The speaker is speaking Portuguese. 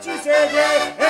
te ceder